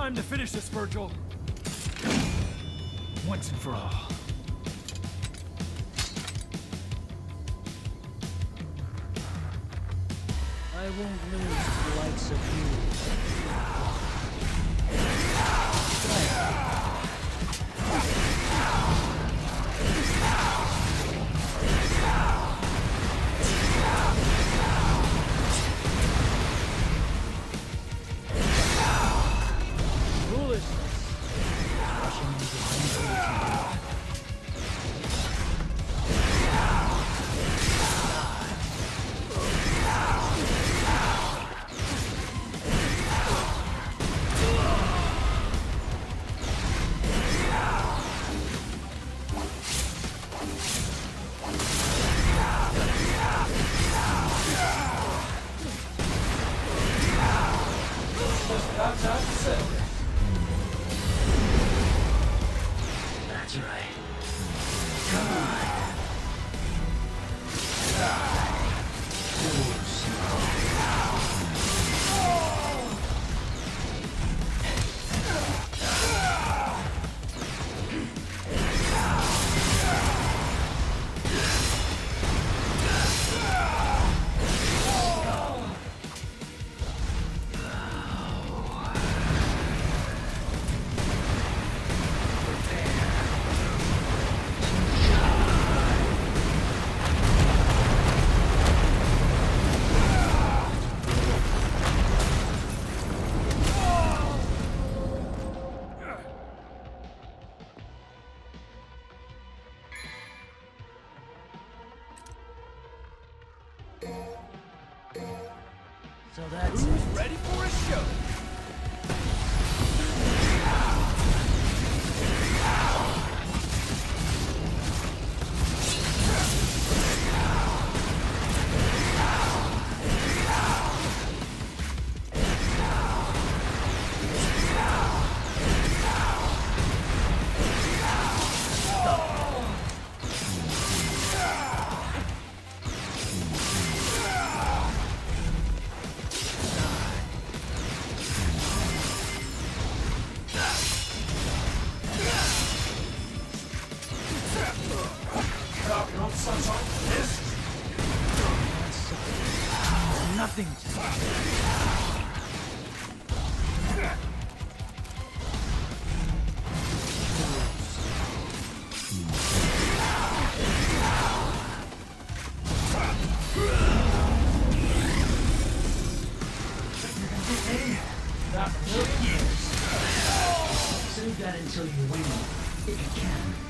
Time to finish this, Vergil. Once and for all. I won't lose the likes of you. That's right. So that's it. Ready for a show? Nothing. Not for years. Save that until you win, if you can.